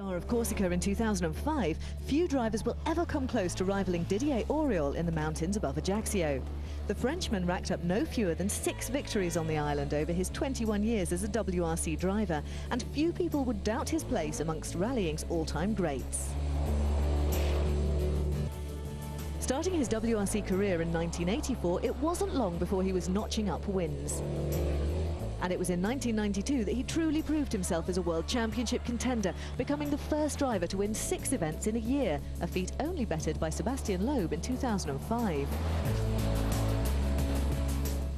Star of Corsica in 2005, few drivers will ever come close to rivaling Didier Auriol in the mountains above Ajaccio. The Frenchman racked up no fewer than six victories on the island over his 21 years as a WRC driver, and few people would doubt his place amongst rallying's all-time greats. Starting his WRC career in 1984, it wasn't long before he was notching up wins. And it was in 1992 that he truly proved himself as a World Championship contender, becoming the first driver to win six events in a year, a feat only bettered by Sébastien Loeb in 2005.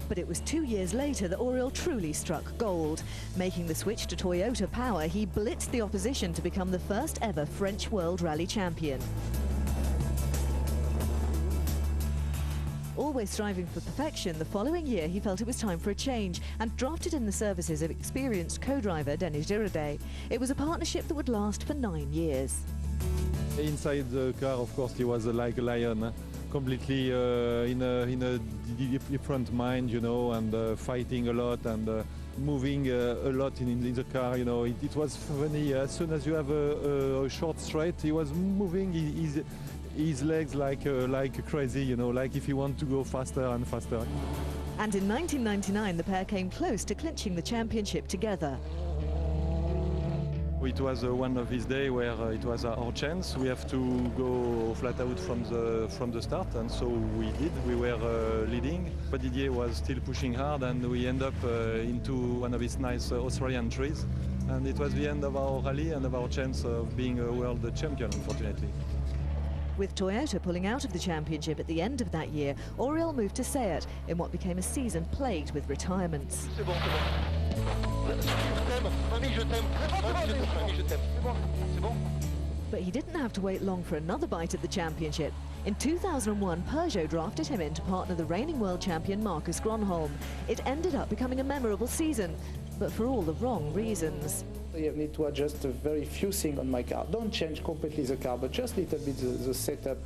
But it was two years later that Auriol truly struck gold. Making the switch to Toyota Power, he blitzed the opposition to become the first ever French World Rally Champion. Always striving for perfection, the following year he felt it was time for a change and drafted in the services of experienced co-driver Denis Giraudet. It was a partnership that would last for nine years. Inside the car, of course, he was like a lion, completely uh, in, a, in a different mind, you know, and uh, fighting a lot and uh, moving uh, a lot in, in, the car, you know. It, it, was funny. As soon as you have a, a short straight, he was moving. He, his legs like uh, like crazy, you know, like if you want to go faster and faster. And in 1999, the pair came close to clinching the championship together. It was uh, one of these days where uh, it was our chance. We have to go flat out from the from the start, and so we did. We were uh, leading, but Didier was still pushing hard, and we end up uh, into one of his nice uh, Australian trees. And it was the end of our rally and of our chance of being a world champion, unfortunately. With Toyota pulling out of the championship at the end of that year, Auriol moved to SEAT in what became a season plagued with retirements. But he didn't have to wait long for another bite at the championship. In 2001, Peugeot drafted him in to partner the reigning world champion Marcus Gronholm. It ended up becoming a memorable season, but for all the wrong reasons. I need to adjust a very few things on my car. Don't change completely the car, but just a little bit the, the setup.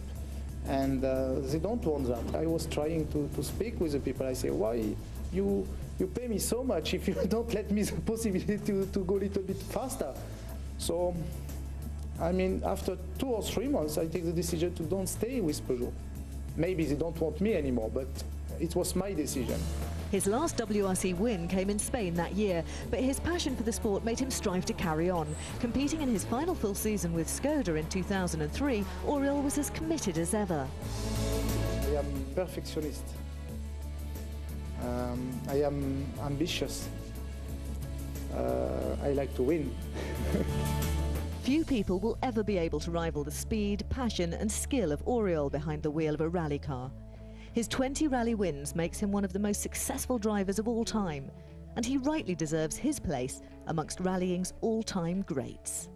And uh, they don't want that. I was trying to, to speak with the people. I say, why you you pay me so much if you don't let me the possibility to, to go a little bit faster? So, I mean, after two or three months, I take the decision to don't stay with Peugeot. Maybe they don't want me anymore, but it was my decision. His last WRC win came in Spain that year, but his passion for the sport made him strive to carry on. Competing in his final full season with Skoda in 2003, Auriol was as committed as ever. I am perfectionist. Um, I am ambitious. Uh, I like to win. Few people will ever be able to rival the speed, passion and skill of Auriol behind the wheel of a rally car. His 20 rally wins makes him one of the most successful drivers of all time, and he rightly deserves his place amongst rallying's all-time greats.